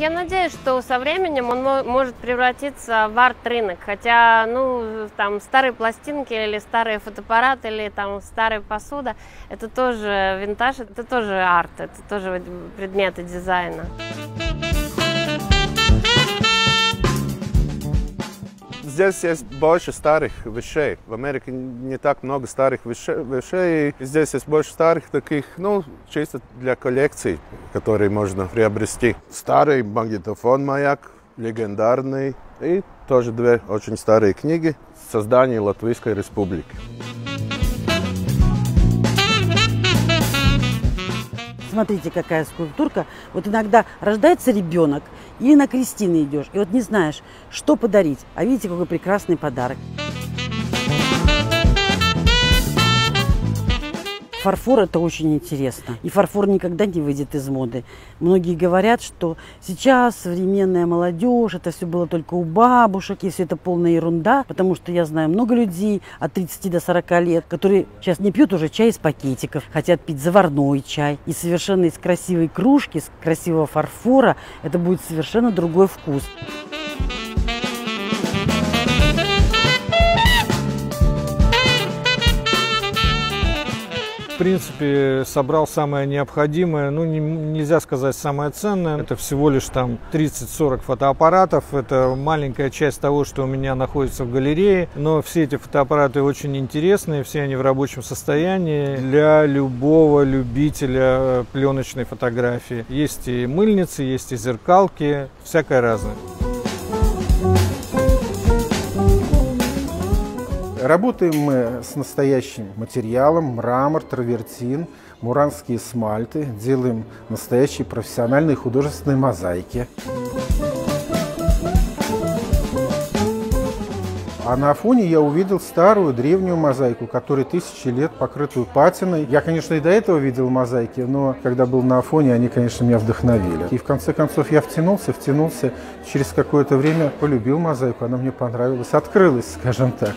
я надеюсь, что со временем он мо- может превратиться в арт-рынок. Хотя, ну, там, старые пластинки или старые фотоаппараты, или там старая посуда, это тоже винтаж, это тоже арт, это тоже предметы дизайна. Здесь есть больше старых вещей. В Америке не так много старых вещей. Здесь есть больше старых таких, ну, чисто для коллекций, которые можно приобрести. Старый магнитофон «Маяк», легендарный. И тоже две очень старые книги создания Латвийской Республики. Смотрите, какая скульптурка. Вот иногда рождается ребенок, или на крестины идешь, и вот не знаешь, что подарить. А видите, какой прекрасный подарок. Фарфор – это очень интересно. И фарфор никогда не выйдет из моды. Многие говорят, что сейчас современная молодежь, это все было только у бабушек, и все это полная ерунда. Потому что я знаю много людей от 30 до 40 лет, которые сейчас не пьют уже чай из пакетиков, хотят пить заварной чай. И совершенно из красивой кружки, из красивого фарфора это будет совершенно другой вкус. В принципе, собрал самое необходимое, ну, не, нельзя сказать самое ценное. Это всего лишь там 30-40 фотоаппаратов. Это маленькая часть того, что у меня находится в галерее. Но все эти фотоаппараты очень интересные, все они в рабочем состоянии для любого любителя пленочной фотографии. Есть и мыльницы, есть и зеркалки, всякое разное. Работаем мы с настоящим материалом, мрамор, травертин, муранские смальты, делаем настоящие профессиональные художественные мозаики. А на фоне я увидел старую древнюю мозаику, которая тысячи лет покрытую патиной. Я, конечно, и до этого видел мозаики, но когда был на фоне, они, конечно, меня вдохновили. И в конце концов я втянулся, втянулся. Через какое-то время полюбил мозаику, она мне понравилась, открылась, скажем так.